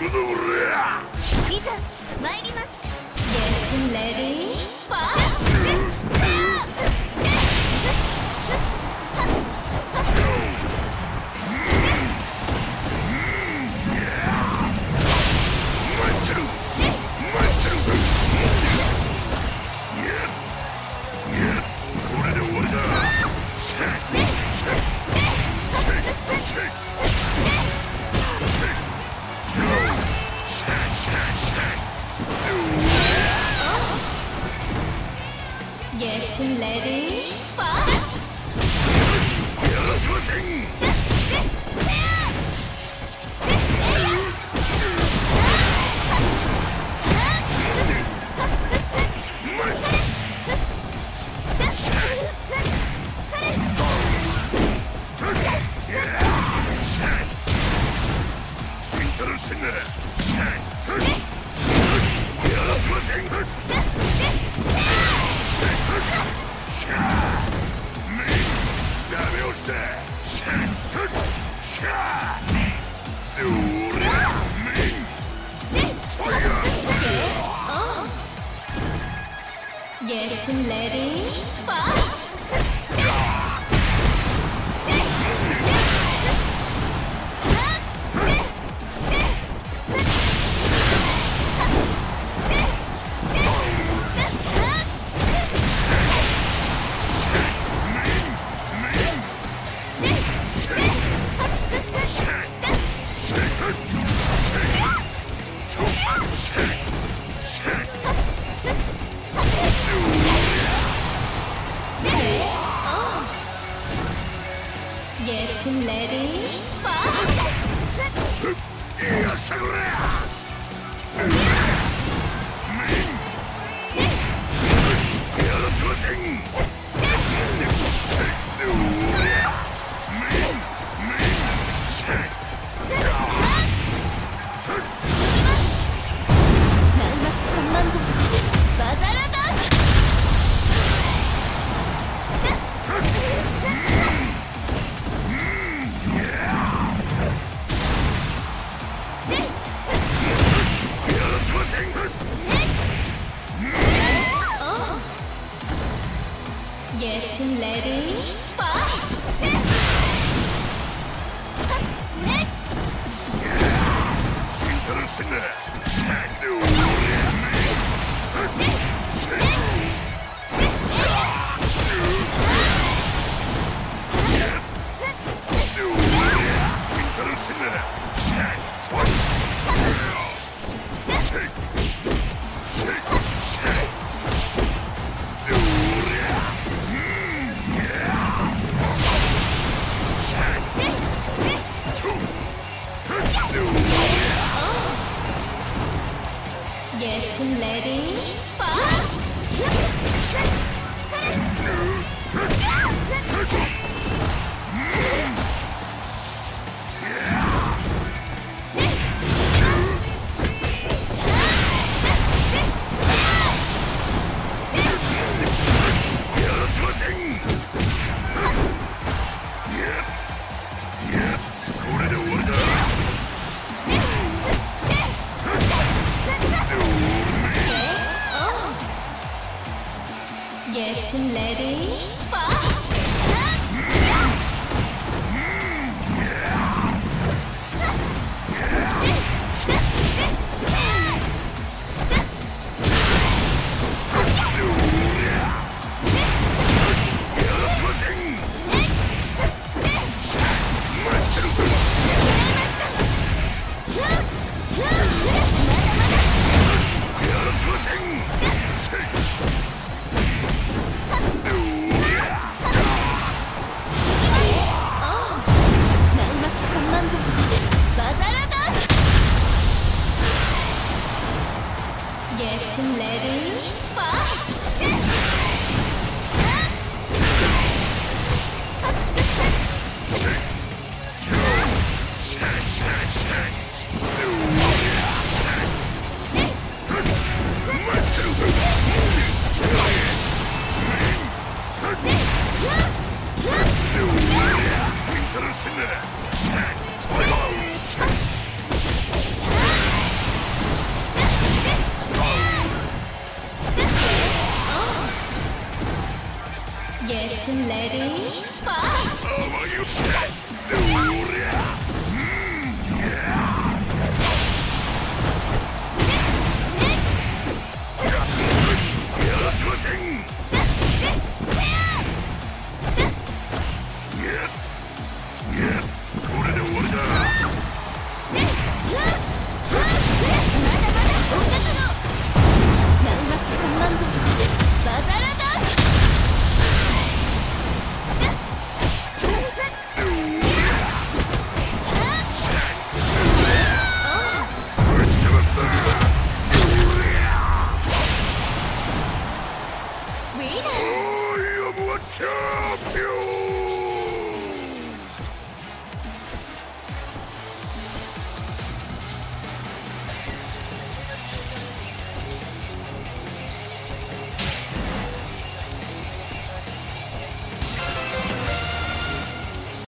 くぞ俺いざ参ります。ゲットレディー Get ready, fight! やらしません 어? 예쁜 레디? 파이 예쁜 레디 Get ready, fight! Interesting. 예쁜 레디 파! まだまだやらせません Get ready, fight! ません